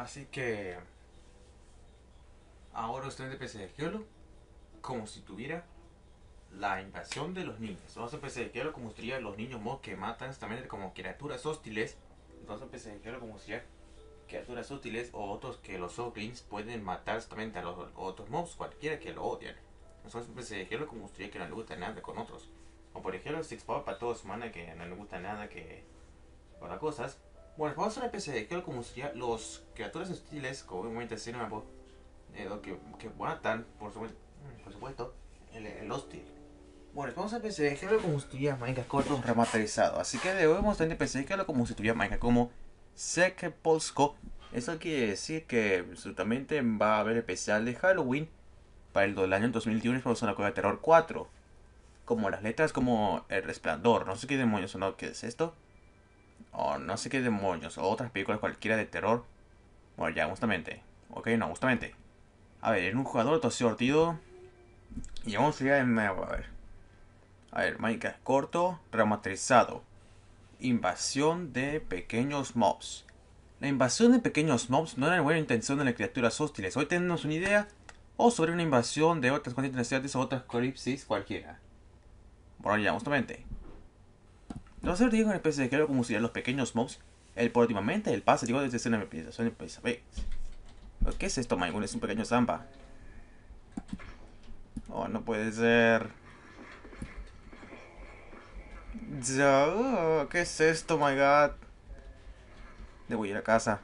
Así que ahora usted PC de Geolo como si tuviera la invasión de los niños. Vamos a PC de Geolo como si tuviera los niños mobs que matan también como criaturas hostiles. Vamos a PC de Geolo como si tuviera criaturas hostiles o otros que los Oglins pueden matar también a los otros mobs, cualquiera que lo odian. Nosotros PC de Geolo como tuviera que no le gusta nada con otros. O por ejemplo Six Power para todos mana que no le gusta nada que para cosas. Bueno, vamos a una especie de como sería los criaturas hostiles, como obviamente se nuevo, eh, que, que matan, por supuesto, por supuesto el, el hostil. Bueno, vamos a empezar a ejemplo como si tuviera Minecraft corto remasterizado. Así que de hoy vamos a empezar a como si tuviera Minecraft como Seke Polsko. Eso quiere decir que absolutamente va a haber especial de Halloween para el del año 2021 vamos a una cosa de terror 4. Como las letras como El Resplandor. No sé qué demonios o no, ¿qué es esto? O no sé qué demonios, o otras películas cualquiera de terror. Bueno, ya, justamente. Ok, no, justamente. A ver, en un jugador todo sortido. Y vamos a ir a ver. A ver, Minecraft corto, remasterizado. Invasión de pequeños mobs. La invasión de pequeños mobs no era buena intención de las criaturas hostiles. Hoy tenemos una idea. O sobre una invasión de otras continentes o otras cripsis cualquiera. Bueno, ya, justamente. No se digo en el PC de como si los pequeños mobs. El por últimamente el pase llegó desde una empezación de ¿Pero ¿Qué es esto, Maigun? Es un pequeño zampa. Oh, no puede ser. Ya, ¿Qué es esto, my god? Debo ir a casa.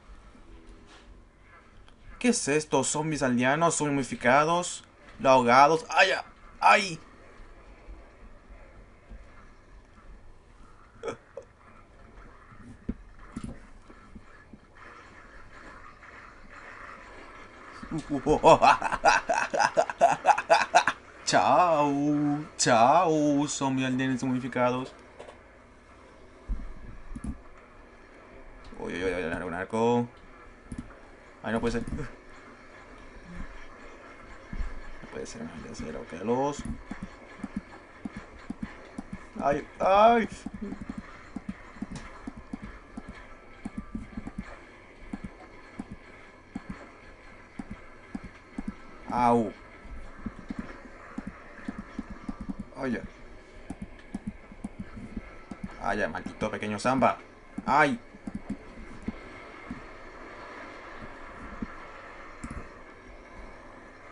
¿Qué es esto? ¿Zombies aldeanos? ¿Zombificados? ¿Ahogados? ¡Ay! ¡Ay! chao, chao, zombie aldeanes modificados. Uy, uy, uy, un arco. Ay, no puede ser. No puede ser, puede ser. Ok, los. Ay, ay. Au. Oye. Ay, maldito pequeño samba. Ay.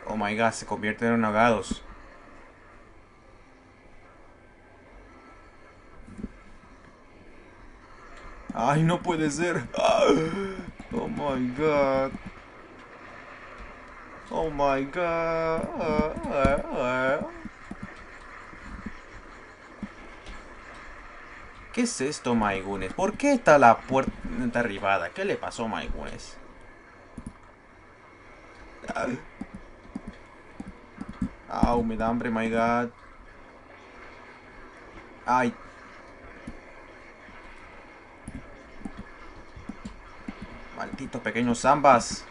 Oh my god, se convierten en ahogados. Ay, no puede ser. Oh my god. Oh my god. ¿Qué es esto, Maigunes? ¿Por qué está la puerta derribada? ¿Qué le pasó, Maigunes? Au, me da hambre, my god. Ay. Malditos pequeños zambas.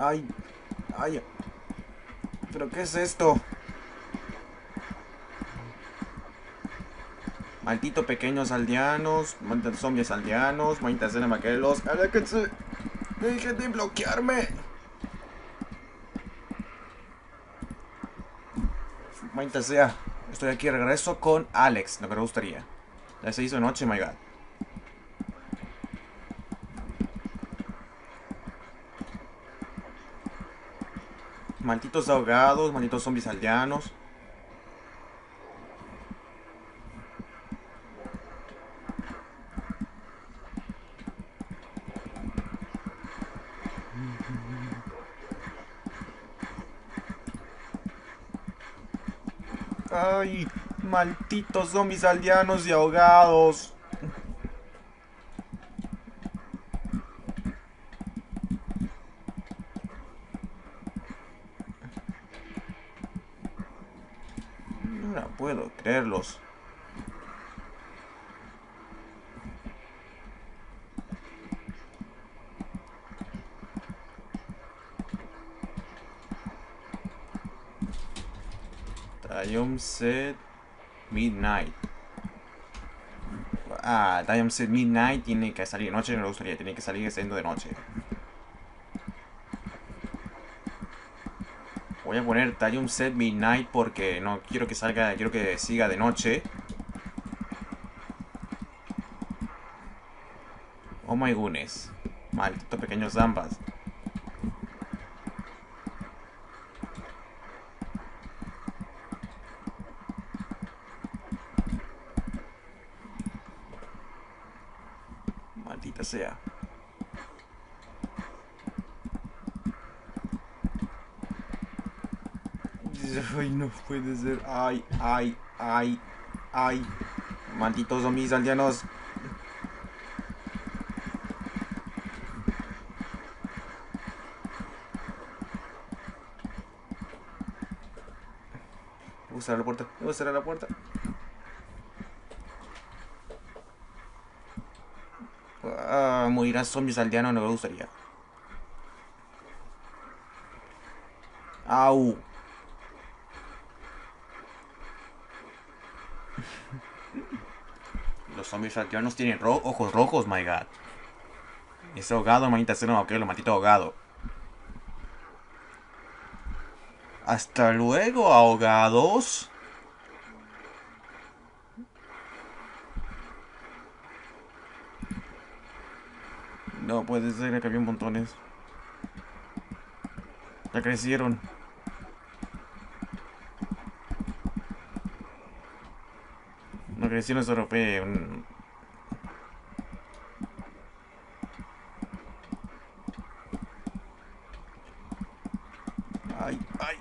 Ay, ay. ¿Pero qué es esto? Maldito pequeños aldeanos, malditos zombies aldeanos, malditas de maquelos. ¡Aléjense! ¡Dejen de bloquearme! Maldita sea. Estoy aquí, regreso con Alex, lo que me gustaría. Ya se hizo noche, my god. Malditos ahogados, malditos zombies aldeanos. Ay, malditos zombies aldeanos y ahogados. puedo creerlos. Triumph Set Midnight. Ah, Diamond Set Midnight tiene que salir de noche, no me gustaría, tiene que salir siendo de noche. Voy a poner Talium Set Midnight porque no quiero que salga, quiero que siga de noche. Oh my goodness. Maldito pequeños zambas. Maldita sea. Ay, no puede ser. Ay, ay, ay, ay. Malditos zombies aldeanos. A cerrar la puerta. A cerrar la puerta. Ah, morirán zombies aldeanos, no me gustaría. Au. Los zombies aldeanos tienen ro ojos rojos, my god. Ese ahogado, manita, ese no, ok, lo maldito ahogado. Hasta luego, ahogados. No puede ser que había montones. Ya crecieron. Fue un... Ay, ay.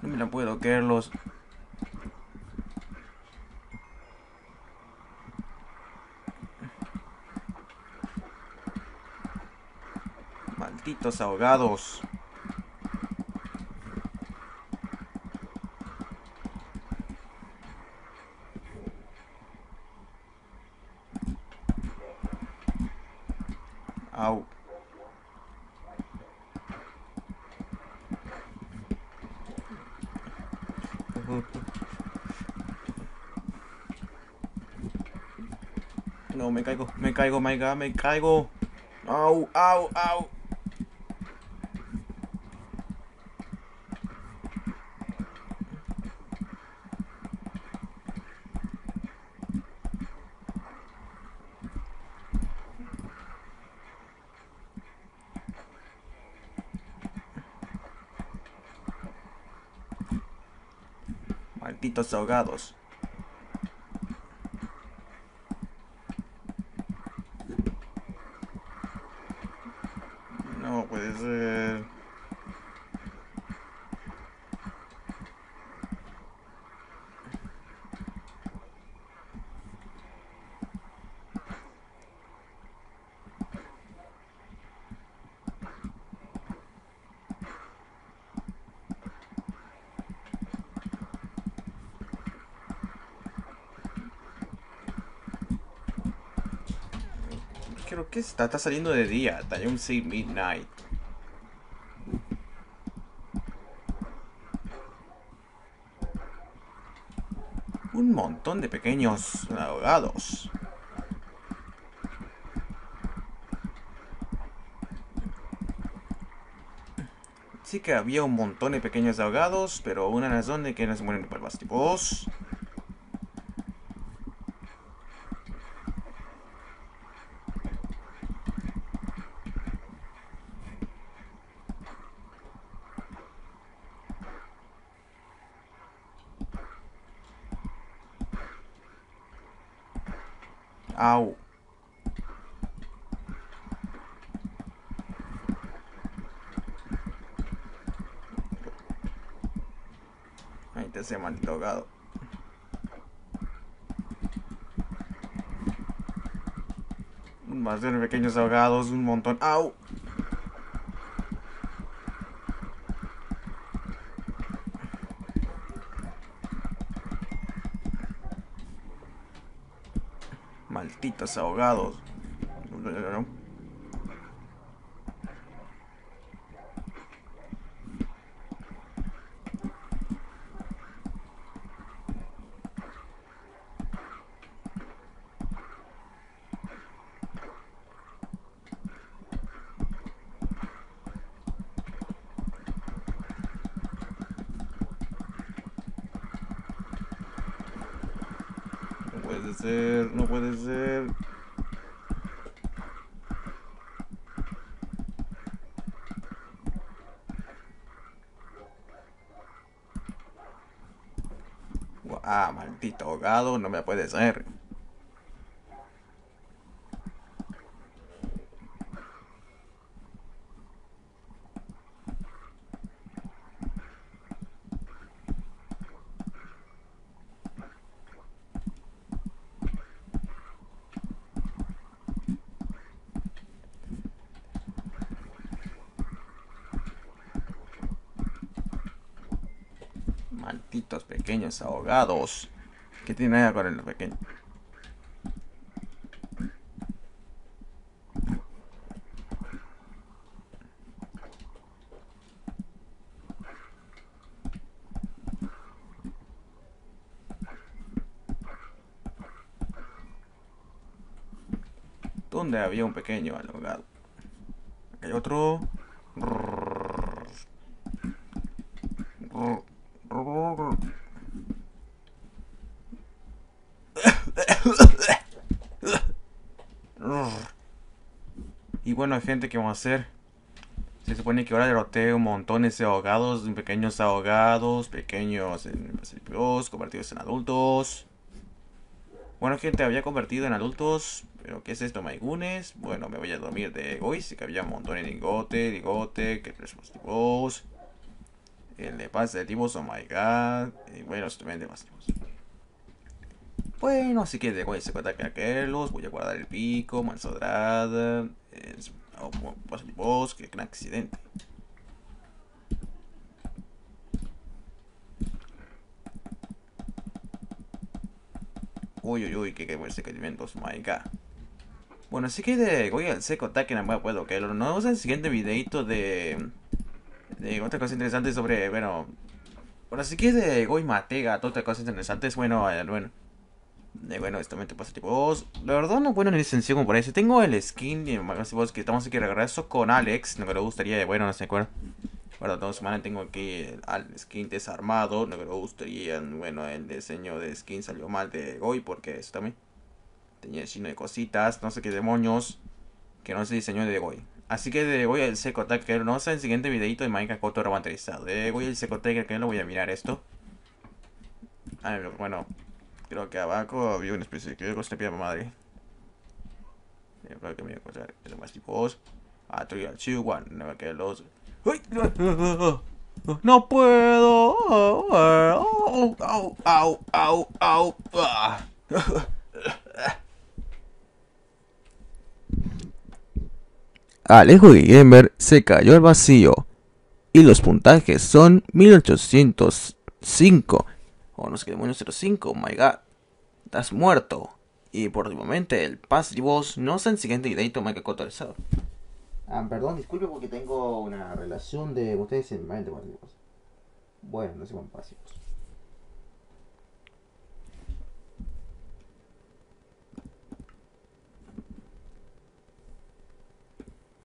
No me la puedo creer los... Ahogados. Au. No, me caigo, me caigo, my god, me caigo. Au, au, au. Malditos ahogados. No puede ser. Creo que está, está saliendo de día. Time Say Midnight. Un montón de pequeños ahogados. Sí que había un montón de pequeños ahogados, pero una razón de que no se mueren por más tipos. Au. Ahí te ese maldito ahogado. Más de pequeños ahogados, un montón. ¡Au! Malditos ahogados. ser, no puede ser. Ah, maldito ahogado, no me puede ser. Pequeños ahogados. ¿Qué tiene nada con el pequeño? ¿Dónde había un pequeño ahogado? Hay otro. Bueno, gente, ¿qué vamos a hacer? Se supone que ahora derroté montones de ahogados, pequeños ahogados, pequeños en convertidos en adultos. Bueno, gente, había convertido en adultos. Pero, ¿qué es esto, Maigunes? Bueno, me voy a dormir de hoy. Sí que había montón de ligote, ligote, que tres positivos. El de paz de tipos, oh my god. Y bueno, también de más Bueno, así que de hoy se cuenta que aquellos. Voy a guardar el pico, mansodrada es mi voz, que gran accidente. Uy, uy, uy, que buen alimentos, my god. Bueno, así que de voy al seco ataque no puedo que lo no en el siguiente videito de de otra cosa interesante sobre, bueno, bueno, así que de Goy Matega, otras cosas interesantes, bueno, eh, bueno, de, bueno, esto me pasa tipo, la verdad no bueno ni sencillo como por eso. Tengo el skin y vos que estamos aquí de regreso con Alex, no me lo gustaría, bueno, no sé acuerdo. Bueno, dos semanas tengo aquí el, skin desarmado, no me lo gustaría, bueno, el diseño de skin salió mal de hoy porque eso también tenía lleno de cositas, no sé qué demonios, que no se diseñó de hoy. Así que de voy al Seco que no sé el siguiente videito de Minecraft Coto remasterizado. De voy al Seco que no voy a mirar esto. Ah, bueno, Creo que abajo había una especie de que cosa pie madre. Yo creo que me voy a encontrar más tipos. A Trial Chihuahua, no que los. ¡Uy! ¡No puedo! ¡Au! ¡Au! ¡Au! ¡Au! ¡Au! Alejo Gamer se cayó al vacío y los puntajes son 1805 o no sé qué demonios 05, oh my god. Estás muerto. Y por el momento el pasivo no es el siguiente videito me que Ah, perdón, disculpe porque tengo una relación de ustedes en mente Bueno, no sé cuántos pasivos.